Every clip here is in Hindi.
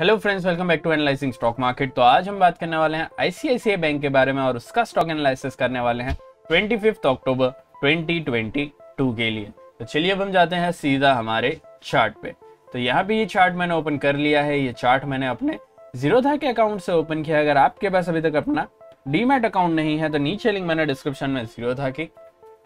Hello friends welcome back to analysing stock market तो आज हम बात करने वाले हैं आईसीआईसीआई बैंक के बारे में और उसका स्टॉक एनालिसिस करने वाले हैं 25 अक्टूबर 2022 के लिए। तो चलिए अब हम जाते हैं सीधा हमारे चार्ट पे। तो यहाँ पे ये चार्ट मैंने ओपन कर लिया है, ये चार्ट मैंने अपने ज़ीरो था के अकाउंट से ओपन किया अगर आपके पास अभी तक अपना डीमैट अकाउंट नहीं है तो नीचे लिंक मैंने डिस्क्रिप्शन में ज़ीरो था की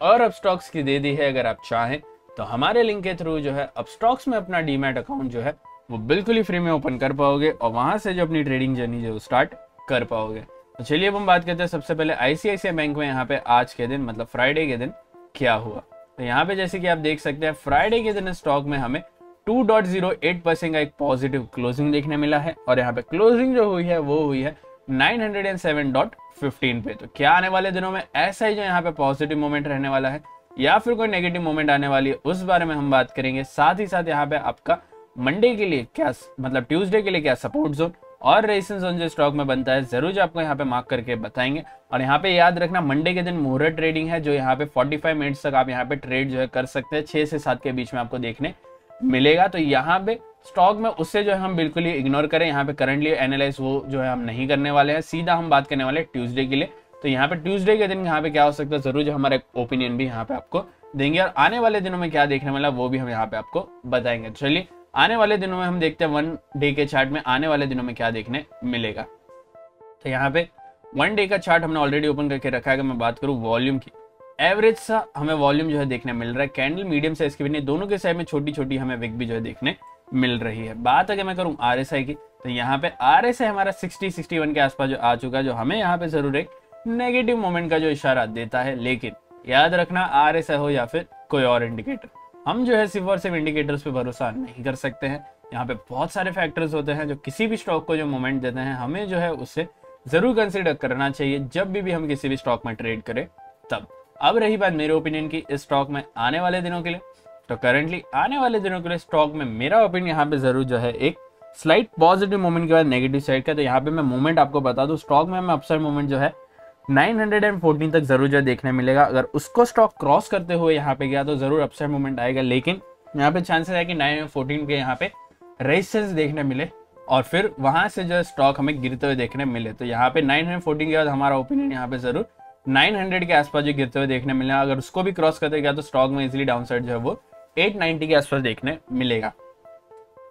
और अब स्टॉक्स की दे दी है, अगर आप चाहें तो हमारे लिंक के थ्रू जो है अब स्टॉक्स में अपना डीमेट अकाउंट जो है वो बिल्कुल ही फ्री में ओपन कर पाओगे और वहाँ से जो अपनी ट्रेडिंग जर्नी जो स्टार्ट कर पाओगे। तो चलिए अब हम बात करते हैं सबसे पहले आईसीआईसीआई बैंक में यहाँ पे आज के दिन मतलब फ्राइडे के दिन क्या हुआ। तो यहाँ पे जैसे कि आप देख सकते हैं फ्राइडे के दिन स्टॉक में हमें 2.08 परसेंट का एक पॉजिटिव क्लोजिंग देखने मिला है और यहाँ पे क्लोजिंग जो हुई है, वो हुई है 907.15 पे। तो क्या आने वाले दिनों में ऐसा ही जो यहाँ पे पॉजिटिव मोमेंट रहने वाला है या फिर कोई नेगेटिव मोमेंट आने वाली है, उस बारे में हम बात करेंगे। साथ ही साथ यहाँ पे आपका मंडे के लिए क्या मतलब ट्यूसडे के लिए क्या सपोर्ट जोन और रेसन जोन जो स्टॉक में बनता है ज़रूर जो आपको यहाँ पे मार्क करके बताएँगे और यहाँ पे याद रखना मंडे के दिन मुहूर्त ट्रेडिंग है जो यहाँ पे 45 मिनट्स तक आप यहाँ पे ट्रेड जो है कर सकते हैं छह से सात के बीच में आपको देखने मिलेगा तो यहाँ पे स्टॉक में उससे जो है हम बिल्कुल ही इग्नोर करें यहाँ पे करंटली एनालाइज वो जो है हम नहीं करने वाले हैं सीधा हम बात करने वाले हैं ट्यूजडे के लिए तो यहाँ पे ट्यूजडे के दिन यहाँ पे क्या हो सकता है ज़रूर जो हमारा ओपिनियन भी यहाँ पे आपको देंगे और आने वाले दिनों में क्या देखने वाला वो भी हम यहाँ पे आपको बताएँगे चलिए आने वाले दिनों में हम देखते हैं वन डे के चार्ट में आने वाले दिनों में क्या देखने मिलेगा। तो यहाँ पे वन डे का चार्ट हमने ऑलरेडी ओपन करके रखा है, अगर मैं बात करूँ वॉल्यूम की। एवरेज सा हमें वॉल्यूम जो है देखने मिल रहा है कैंडल मीडियम साइज़ की भी नहीं, दोनों के साइड में छोटी छोटी हमें विक भी जो है देखने मिल रही है। बात अगर मैं करूँ आर की तो यहाँ पे आरएसआई हमारा सिक्सटी सिक्सटी के आसपास जो आ चुका है, जो हमें यहाँ पे ज़रूर एक नेगेटिव मोमेंट का जो इशारा देता है। लेकिन याद रखना आरएसआई हो या फिर कोई और इंडिकेटर हम जो है सिर्फ़ और सिर्फ़ इंडिकेटर्स पे भरोसा नहीं कर सकते हैं। यहाँ पे बहुत सारे फैक्टर्स होते हैं जो किसी भी स्टॉक को जो मोमेंट देते हैं हमें जो है उससे ज़रूर कंसिडर करना चाहिए। जब भी, भी हम किसी भी स्टॉक में ट्रेड करें तब। अब रही बात मेरे ओपिनियन की इस स्टॉक में आने वाले दिनों के लिए। तो करंटली आने वाले दिनों के लिए स्टॉक में मेरा ओपिनियन यहाँ पे ज़रूर जो है एक स्लाइट पॉजिटिव मूवमेंट के बाद नेगेटिव साइड का। तो यहाँ पे मैं मूवमेंट आपको बता दूँ स्टॉक में हमें अपसाइड मूवमेंट जो है 914 तक ज़रूर जो देखने मिलेगा। अगर उसको स्टॉक क्रॉस करते हुए यहाँ पे गया तो ज़रूर अपसाइड मूवमेंट आएगा, लेकिन यहाँ पे चांसेस है कि 914 के यहाँ पे रेजिस्टेंस देखने मिले और फिर वहाँ से जो स्टॉक हमें गिरते हुए देखने मिले। तो यहाँ पे 914 के बाद हमारा ओपिनियन यहाँ पे ज़रूर 900 के आसपास जो गिरते हुए देखने मिले अगर उसको भी क्रॉस करते गया तो स्टॉक में इजिली डाउन साइड जो है वो 890 के आसपास देखने मिलेगा।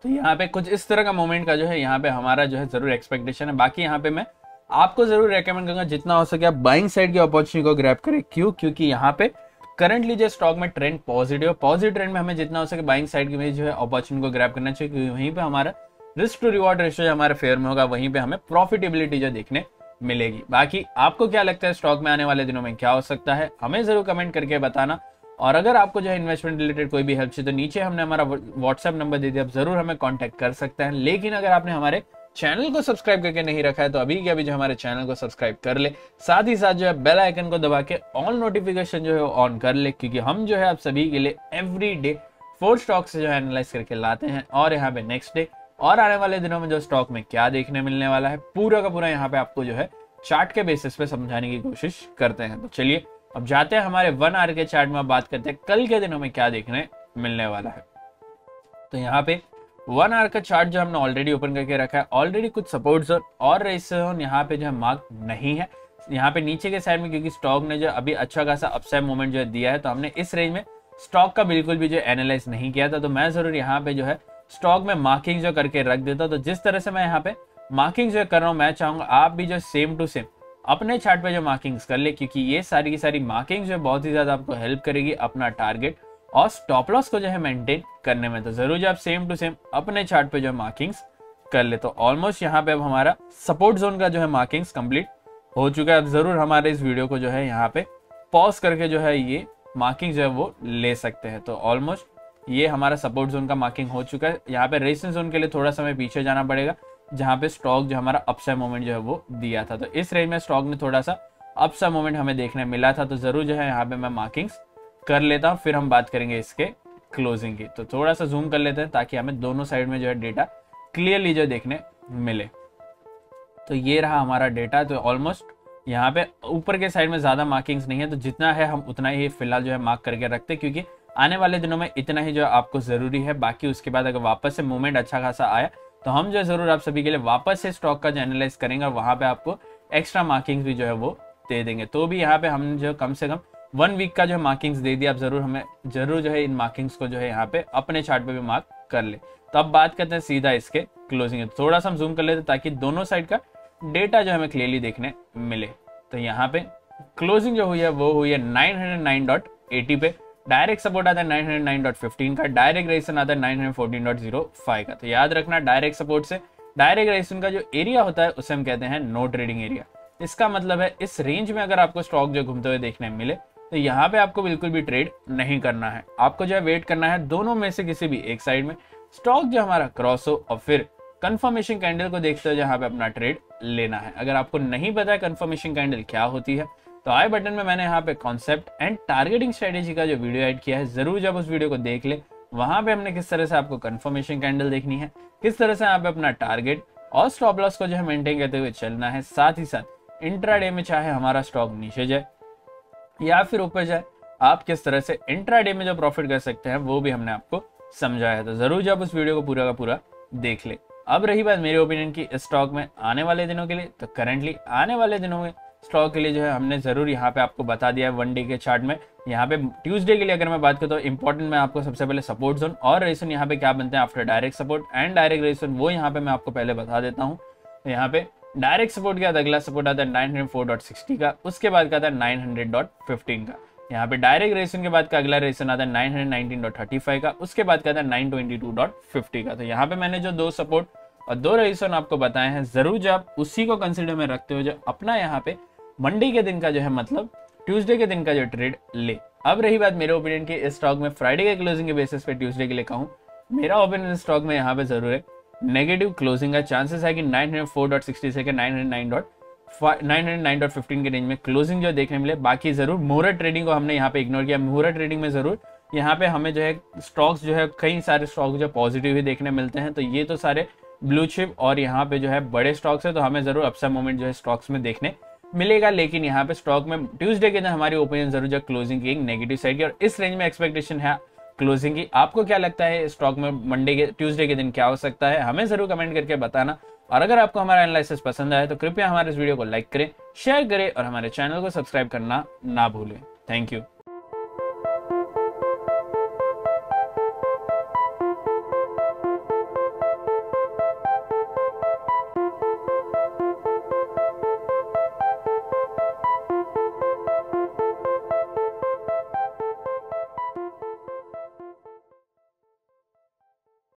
तो यहाँ पे कुछ इस तरह का मोमेंट का जो है, यहाँ पे हमारा जो है ज़रूर एक्सपेक्टेशन है। बाकी यहाँ पे मैं आपको ज़रूर रेकमेंड करूँगा जितना हो सके आप बाइंग साइड की अपॉर्चुनिटी को ग्रैप करें। क्यों? क्योंकि यहाँ पे करंटली जो स्टॉक में ट्रेंड पॉजिटिव है पॉजिटिव ट्रेंड में हमें जितना हो सके बाइंग साइड की जो है अपॉर्चुनिटी को ग्रैप करना चाहिए, क्योंकि वहीं पे हमारा रिस्क टू रिवॉर्ड रेशियो हमारे फेयर में होगा, वहीं पे हमें प्रॉफिटेबिलिटी जो देखने मिलेगी। बाकी आपको क्या लगता है स्टॉक में आने वाले दिनों में क्या हो सकता है? हमें ज़रूर कमेंट करके बताना। और अगर आपको जो है इन्वेस्टमेंट रिलेटेड कोई भी हेल्प चाहिए तो नीचे हमने हमारा व्हाट्सएप नंबर दे दिया, आप ज़रूर हमें कांटेक्ट कर सकते हैं। लेकिन अगर आपने हमारे चैनल को सब्सक्राइब करके नहीं रखा है तो अभी के अभी जो हमारे चैनल को सब्सक्राइब कर ले। साथ ही साथ जो है, बेल आइकन को दबा के ऑल नोटिफिकेशन जो है ऑन कर ले, क्योंकि हम जो है आप सभी के लिए एवरी डे फोर स्टॉक से जो है एनालाइज करके लाते हैं। और यहाँ पे नेक्स्ट डे और आने वाले दिनों में जो स्टॉक में क्या देखने मिलने वाला है, पूरा का पूरा यहाँ पे आपको जो है चार्ट के बेसिस पे समझाने की कोशिश करते हैं। तो चलिए, अब जाते हैं हमारे वन आर के चार्ट में बात करते हैं कल के दिनों में क्या देखने मिलने वाला है। तो यहाँ पे वन आर का चार्ट जो हमने ऑलरेडी ओपन करके रखा है ऑलरेडी कुछ सपोर्ट जोन और रेसन यहाँ पे जो है मार्क नहीं है। यहाँ पे नीचे के साइड में क्योंकि स्टॉक ने जो अभी अच्छा खासा अपसाइड मोमेंट जो है दिया है तो हमने इस रेंज में स्टॉक का बिल्कुल भी जो एनालाइज नहीं किया था। तो मैं ज़रूर यहाँ पे जो है स्टॉक में मार्किंग जो करके रख देता तो जिस तरह से मैं यहाँ पे मार्किंग जो कर रहा हूँ, मैं चाहूँगा आप भी जो सेम टू सेम अपने चार्ट पे जो मार्किंग्स कर ले, क्योंकि ये सारी की सारी मार्किंग जो है बहुत ही ज़्यादा आपको हेल्प करेगी अपना टारगेट और स्टॉप लॉस को जो है मेंटेन करने में तो ज़रूर जो आप सेम टू सेम अपने चार्ट पे जो है मार्किंग्स कर ले तो ऑलमोस्ट यहाँ पे अब हमारा सपोर्ट जोन का जो है मार्किंग्स कंप्लीट हो चुका है। अब ज़रूर हमारे इस वीडियो को जो है यहाँ पे पॉज करके जो है ये मार्किंग जो है वो ले सकते हैं। तो ऑलमोस्ट ये हमारा सपोर्ट जोन का मार्किंग हो चुका है। यहाँ पे रेजिस्टेंस जोन के लिए थोड़ा समय पीछे जाना पड़ेगा, जहाँ पे स्टॉक जो हमारा अपसाइड मोमेंट जो है वो दिया था। तो इस रेंज में स्टॉक ने थोड़ा सा अपसाइड मोमेंट हमें देखने मिला था। तो ज़रूर जो है यहाँ पे मैं मार्किंग्स कर लेता हूँ, फिर हम बात करेंगे इसके क्लोजिंग की। तो थोड़ा सा जूम कर लेते हैं ताकि हमें दोनों साइड में जो है डेटा क्लियरली जो देखने मिले। तो ये रहा हमारा डेटा तो ऑलमोस्ट यहाँ पे ऊपर के साइड में ज़्यादा मार्किंग्स नहीं है तो जितना है हम उतना ही फ़िलहाल जो है मार्क करके रखते क्योंकि आने वाले दिनों में इतना ही जो आपको ज़रूरी है। बाकी उसके बाद अगर वापस से मूवमेंट अच्छा खासा आया तो हम जो है ज़रूर आप सभी के लिए वापस से स्टॉक का जो एनालाइज करेंगे और वहाँ पे आपको एक्स्ट्रा मार्किंग्स भी जो है वो दे देंगे। तो भी यहाँ पे हम जो कम से कम वन वीक का जो है मार्किंग्स दे दिया, आप ज़रूर हमें, ज़रूर जो है इन मार्किंग्स को जो है यहाँ पे अपने चार्ट पे भी मार्क कर ले। तो अब बात करते हैं सीधा इसके क्लोजिंग थोड़ा सा हम जूम कर लेते हैं ताकि दोनों साइड का डेटा जो हमें क्लियरली देखने मिले। तो यहाँ पे क्लोजिंग जो हुई है, वो हुई है 909.80 पे। डायरेक्ट सपोर्ट आता है 909.15 का। डायरेक्ट रेसन आता है 914.05 का। तो याद रखना डायरेक्ट सपोर्ट से। डायरेक्ट रेसन का जो एरिया होता है, उसे हम कहते हैं नो ट्रेडिंग एरिया इसका मतलब है, इस रेंज में अगर आपको स्टॉक जो घूमते हुए देखने मिले तो यहाँ पे आपको बिल्कुल भी ट्रेड नहीं करना है। आपको जो है वेट करना है दोनों में से किसी भी एक साइड में। स्टॉक जो हमारा क्रॉस हो और फिर कंफर्मेशन कैंडल को देखते हुए जहाँ पे अपना ट्रेड लेना है। अगर आपको नहीं पता है कंफर्मेशन कैंडल क्या होती है तो आई बटन में मैंने यहाँ पे कॉन्सेप्ट एंड टारगेटिंग स्ट्रेटेजी का जो वीडियो ऐड किया है, ज़रूर जब उस वीडियो को देख ले। वहाँ पे हमने किस तरह से आपको कंफर्मेशन कैंडल देखनी है, किस तरह से यहाँ पे अपना टारगेट और स्टॉप लॉस को जो है मेंटेन करते हुए चलना है। साथ ही साथ इंट्राडे में चाहे हमारा स्टॉक नीचे जाए या फिर ऊपर जाए, आप किस तरह से इंट्राडे में जो प्रॉफिट कर सकते हैं, वो भी हमने आपको समझाया है तो ज़रूर जब उस वीडियो को पूरा का पूरा देख ले। अब रही बात मेरे ओपिनियन की स्टॉक में आने वाले दिनों के लिए। तो करंटली आने वाले दिनों में स्टॉक के लिए जो है, हमने ज़रूर यहाँ पे आपको बता दिया है वन डे के चार्ट में। यहाँ पे ट्यूसडे के लिए अगर मैं बात करूँ तो इंपॉर्टेंट मैं आपको सबसे पहले सपोर्ट जोन और रेसन यहाँ पे क्या बनते हैं after direct support and direct resistance वो यहाँ पे मैं आपको पहले बता देता हूँ। यहाँ पे डायरेक्ट सपोर्ट के बाद अगला सपोर्ट आता है नाइन का, उसके बाद का है नाइन का। यहाँ पे डायरेक्ट रेसन के बाद का अगला रेसन आता है nine hundred nineteen dot thirty five का, उसके बाद का डॉट फिफ्टी का। तो यहाँ पे मैंने जो दो सपोर्ट और दो रेसन आपको बताए हैं, ज़रूर जब उसी को कंसिडर में रखते हो जो अपना यहाँ पे मंडे के दिन का जो है मतलब ट्यूसडे के दिन का जो ट्रेड ले। अब रही बात मेरे ओपिनियन की स्टॉक में फ्राइडे के क्लोजिंग के बेसिस पे ट्यूसडे के लिए कहूँ, मेरा ओपिनियन स्टॉक में यहाँ पे ज़रूर है। नेगेटिव क्लोजिंग का चांसेस है कि nine hundred four dot sixty से nine hundred nine dot nine hundred nine dot fifteen के रेंज में क्लोजिंग जो देखने मिले, बाकी ज़रूर मुहूर्त ट्रेडिंग को हमने यहाँ पे इग्नोर किया। मुहूर्त ट्रेडिंग में ज़रूर यहाँ पे हमें जो है स्टॉक्स जो है, कई सारे स्टॉक्स जो पॉजिटिव ही देखने मिलते हैं तो ये तो सारे ब्लू चिप और यहाँ पे जो है बड़े स्टॉक्स है तो हमें ज़रूर अपसा मोमेंट जो है स्टॉक्स में देखने मिलेगा। लेकिन यहाँ पे स्टॉक में ट्यूसडे के दिन हमारी ओपिनियन ज़रूर जो क्लोजिंग की नेगेटिव साइड की, और इस रेंज में एक्सपेक्टेशन है क्लोजिंग की। आपको क्या लगता है स्टॉक में मंडे के ट्यूसडे के दिन क्या हो सकता है? हमें ज़रूर कमेंट करके बताना। और अगर आपको हमारा एनालिसिस पसंद आए तो कृपया हमारे इस वीडियो को लाइक करें शेयर करें और हमारे चैनल को सब्सक्राइब करना ना भूलें। Thank you